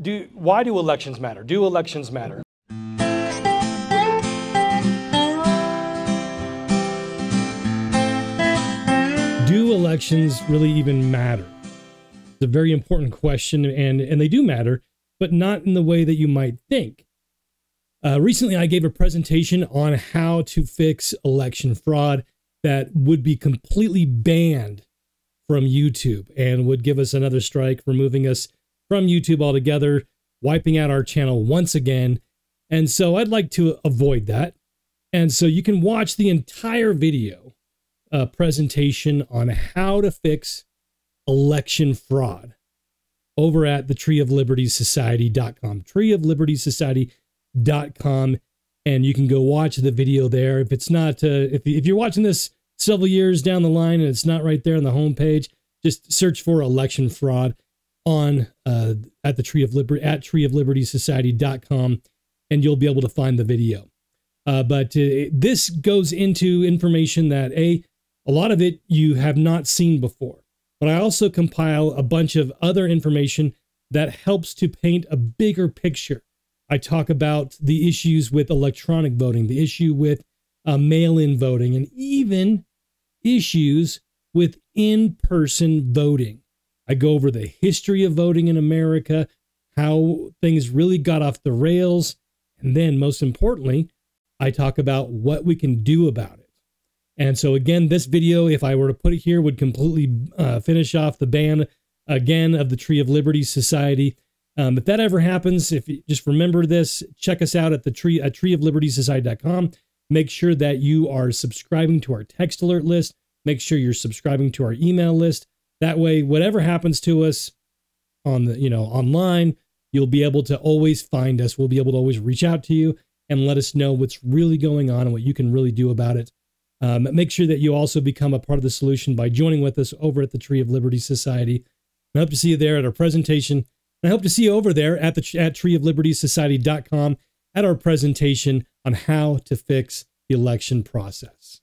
do why do elections matter? Do elections matter? Do elections really even matter? It's a very important question, and, and they do matter, but not in the way that you might think. Uh, recently, I gave a presentation on how to fix election fraud that would be completely banned from YouTube and would give us another strike, removing us from YouTube altogether, wiping out our channel once again. And so I'd like to avoid that. And so you can watch the entire video uh, presentation on how to fix election fraud over at the Tree of Liberty Society.com. Tree of Liberty Society.com. And you can go watch the video there. If it's not, uh, if, if you're watching this several years down the line and it's not right there on the homepage, just search for election fraud on uh, at the Tree of Liberty at Tree of Liberty Society.com, and you'll be able to find the video. Uh, but uh, this goes into information that a a lot of it you have not seen before. But I also compile a bunch of other information that helps to paint a bigger picture. I talk about the issues with electronic voting, the issue with uh, mail in voting, and even issues with in person voting. I go over the history of voting in America, how things really got off the rails, and then most importantly, I talk about what we can do about it. And so again, this video, if I were to put it here, would completely uh, finish off the ban again of the Tree of Liberty Society. Um, if that ever happens, if you just remember this, check us out at the tree at treeoflibertysociety.com. Make sure that you are subscribing to our text alert list. Make sure you're subscribing to our email list. That way, whatever happens to us on the, you know, online, you'll be able to always find us. We'll be able to always reach out to you and let us know what's really going on and what you can really do about it. Um, make sure that you also become a part of the solution by joining with us over at the Tree of Liberty Society. I hope to see you there at our presentation. I hope to see you over there at the at treeoflibertysociety.com at our presentation on how to fix the election process.